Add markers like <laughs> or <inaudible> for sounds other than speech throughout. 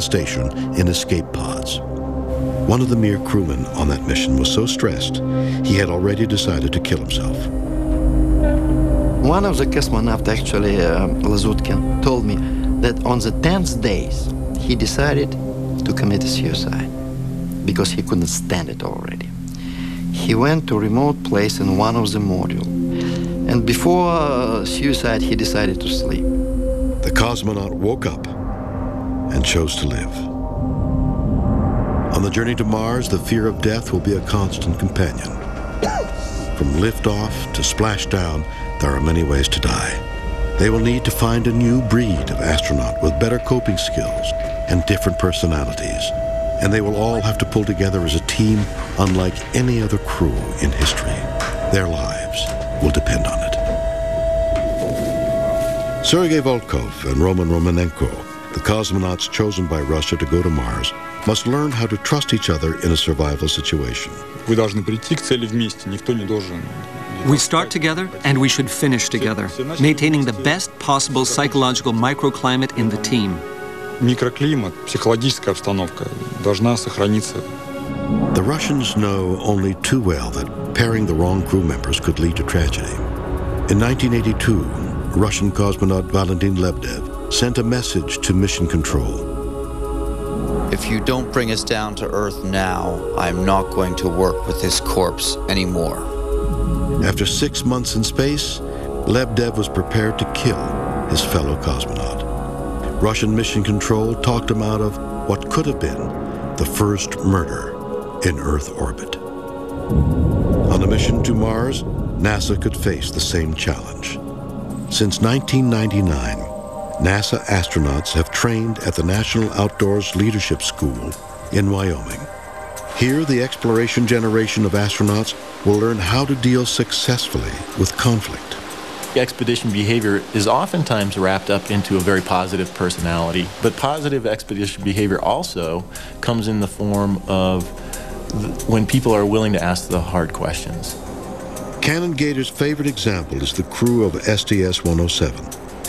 the station in escape pods. One of the Mir crewmen on that mission was so stressed, he had already decided to kill himself. One of the cosmonauts, actually, uh, Lazutkin, told me that on the 10th days, he decided to commit suicide because he couldn't stand it already. He went to a remote place in one of the modules, and before uh, suicide, he decided to sleep. The cosmonaut woke up and chose to live. On the journey to Mars, the fear of death will be a constant companion. From liftoff to splashdown, there are many ways to die. They will need to find a new breed of astronaut with better coping skills and different personalities. And they will all have to pull together as a team unlike any other crew in history. Their lives will depend on it. Sergei Volkov and Roman Romanenko, the cosmonauts chosen by Russia to go to Mars, must learn how to trust each other in a survival situation. Вы должны прийти к цели вместе, никто не должен We start together and we should finish together, maintaining the best possible psychological microclimate in the team. Микроклимат, психологическая обстановка должна сохраниться. The Russians know only too well that pairing the wrong crew members could lead to tragedy. In 1982, Russian cosmonaut Valentin Lebedev sent a message to Mission Control. If you don't bring us down to Earth now, I'm not going to work with this corpse anymore. After six months in space, Lebedev was prepared to kill his fellow cosmonaut. Russian Mission Control talked him out of what could have been the first murder in Earth orbit. On a mission to Mars, NASA could face the same challenge. Since 1999, NASA astronauts have trained at the National Outdoors Leadership School in Wyoming. Here, the exploration generation of astronauts will learn how to deal successfully with conflict. Expedition behavior is oftentimes wrapped up into a very positive personality, but positive expedition behavior also comes in the form of when people are willing to ask the hard questions. Cannon Gator's favorite example is the crew of STS 107,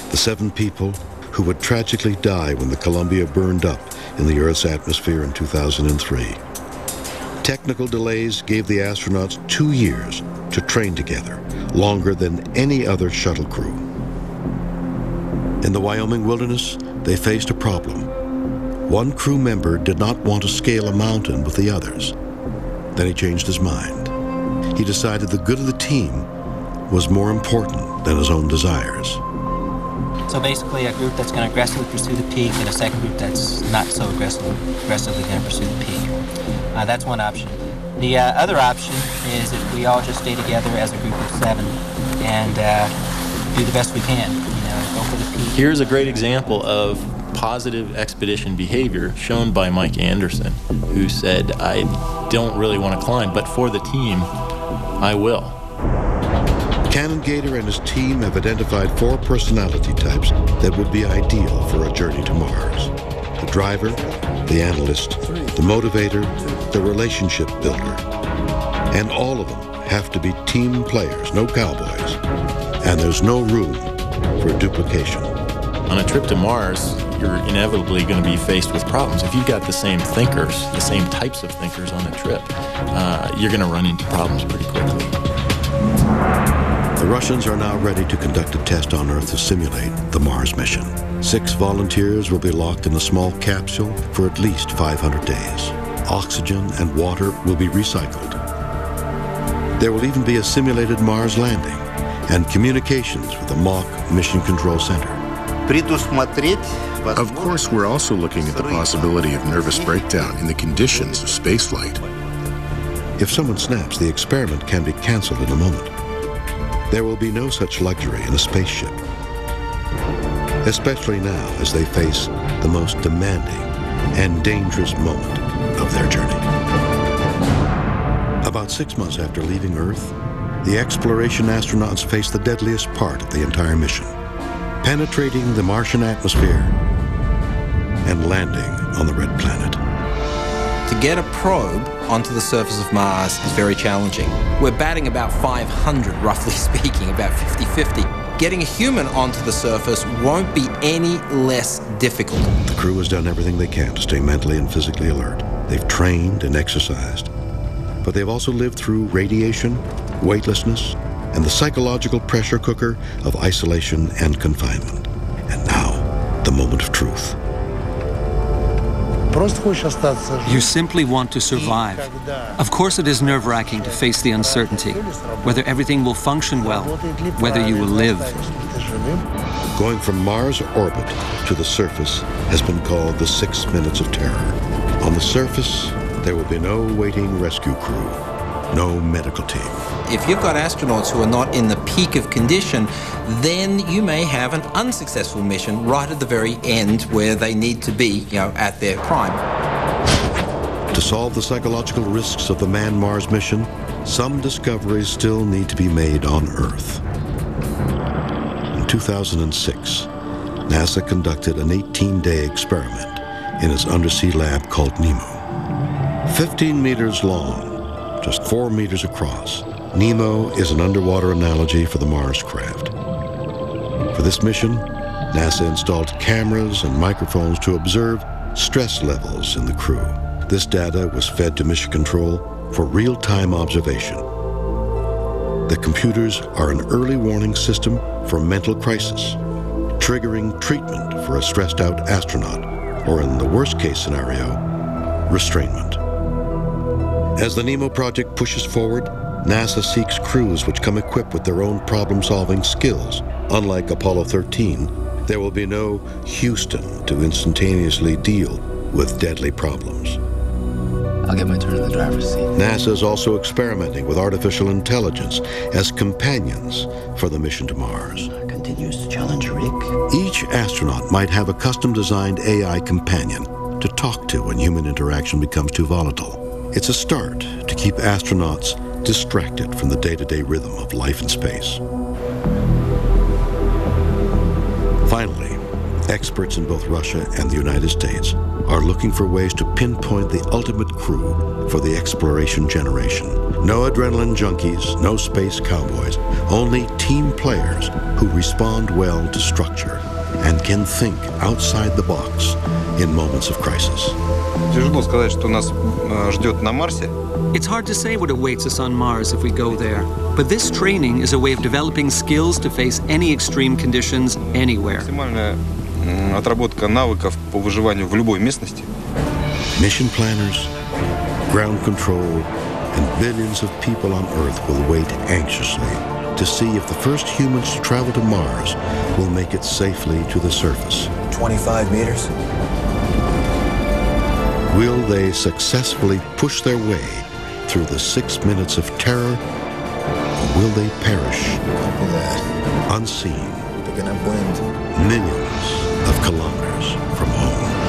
the seven people who would tragically die when the Columbia burned up in the Earth's atmosphere in 2003. Technical delays gave the astronauts two years to train together, longer than any other shuttle crew. In the Wyoming wilderness, they faced a problem. One crew member did not want to scale a mountain with the others. Then he changed his mind. He decided the good of the team was more important than his own desires. So basically, a group that's going to aggressively pursue the peak, and a second group that's not so aggressively, aggressively going to pursue the peak. Uh, that's one option. The uh, other option is if we all just stay together as a group of seven and uh, do the best we can. You know, go for the peak. Here's a great example of positive expedition behavior shown by Mike Anderson, who said, I don't really want to climb, but for the team, I will. Cannon Gator and his team have identified four personality types that would be ideal for a journey to Mars. The driver, the analyst, the motivator, the relationship builder. And all of them have to be team players, no cowboys. And there's no room for duplication. On a trip to Mars, you're inevitably going to be faced with problems. If you've got the same thinkers, the same types of thinkers on a trip, uh, you're going to run into problems pretty quickly. The Russians are now ready to conduct a test on Earth to simulate the Mars mission. Six volunteers will be locked in a small capsule for at least 500 days. Oxygen and water will be recycled. There will even be a simulated Mars landing and communications with the mock Mission Control Center. Of course, we're also looking at the possibility of nervous breakdown in the conditions of spaceflight. If someone snaps, the experiment can be canceled in a moment. There will be no such luxury in a spaceship, especially now as they face the most demanding and dangerous moment of their journey. About six months after leaving Earth, the exploration astronauts face the deadliest part of the entire mission penetrating the Martian atmosphere and landing on the red planet. To get a probe onto the surface of Mars is very challenging. We're batting about 500, roughly <laughs> speaking, about 50 50. getting a human onto the surface won't be any less difficult. The crew has done everything they can to stay mentally and physically alert. They've trained and exercised. But they've also lived through radiation, weightlessness, and the psychological pressure cooker of isolation and confinement. And now, the moment of truth. You simply want to survive. Of course, it is nerve wracking to face the uncertainty whether everything will function well, whether you will live. Going from Mars orbit to the surface has been called the six minutes of terror. On the surface, there will be no waiting rescue crew, no medical team. If you've got astronauts who are not in the peak of condition, then you may have an unsuccessful mission right at the very end where they need to be, you know, at their prime. To solve the psychological risks of the Man-Mars mission, some discoveries still need to be made on Earth. In 2006, NASA conducted an 18-day experiment in its undersea lab called NEMO. 15 meters long, just 4 meters across, Nemo is an underwater analogy for the Mars craft. For this mission, NASA installed cameras and microphones to observe stress levels in the crew. This data was fed to Mission Control for real-time observation. The computers are an early warning system for mental crisis, triggering treatment for a stressed-out astronaut, or in the worst-case scenario, restrainment. As the NEMO project pushes forward, NASA seeks crews which come equipped with their own problem-solving skills. Unlike Apollo 13, there will be no Houston to instantaneously deal with deadly problems. I'll get my turn in the driver's seat. NASA is also experimenting with artificial intelligence as companions for the mission to Mars. Uh, continues to challenge Rick. Each astronaut might have a custom-designed AI companion to talk to when human interaction becomes too volatile. It's a start to keep astronauts distracted from the day-to-day rhythm of life in space. Finally, experts in both Russia and the United States are looking for ways to pinpoint the ultimate crew for the exploration generation. No adrenaline junkies, no space cowboys, only team players who respond well to structure and can think outside the box in moments of crisis. Тяжело сказать, что нас ждет на Марсе. It's hard to say what awaits us on Mars if we go there, but this training is a way of developing skills to face any extreme conditions anywhere. Максимальная отработка навыков по выживанию в любой местности. Mission planners, ground control, and billions of people on Earth will wait anxiously to see if the first humans to travel to Mars will make it safely to the surface. 25 meters. Will they successfully push their way through the six minutes of terror, or will they perish unseen millions of kilometers?